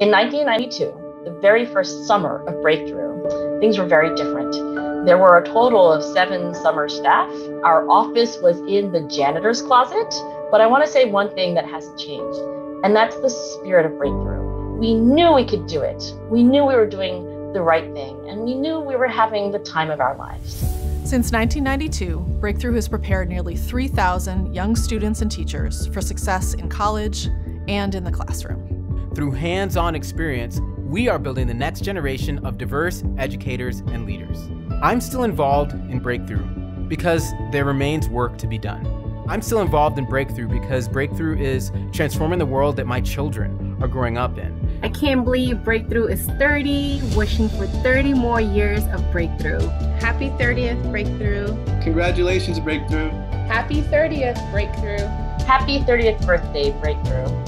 In 1992, the very first summer of Breakthrough, things were very different. There were a total of seven summer staff. Our office was in the janitor's closet. But I want to say one thing that hasn't changed, and that's the spirit of breakthrough. We knew we could do it. We knew we were doing the right thing, and we knew we were having the time of our lives. Since 1992, Breakthrough has prepared nearly 3,000 young students and teachers for success in college and in the classroom. Through hands on experience, we are building the next generation of diverse educators and leaders. I'm still involved in Breakthrough because there remains work to be done. I'm still involved in Breakthrough because Breakthrough is transforming the world that my children are growing up in. I can't believe Breakthrough is 30, wishing for 30 more years of Breakthrough. Happy 30th Breakthrough. Congratulations, Breakthrough. Happy 30th Breakthrough. Happy 30th birthday, Breakthrough.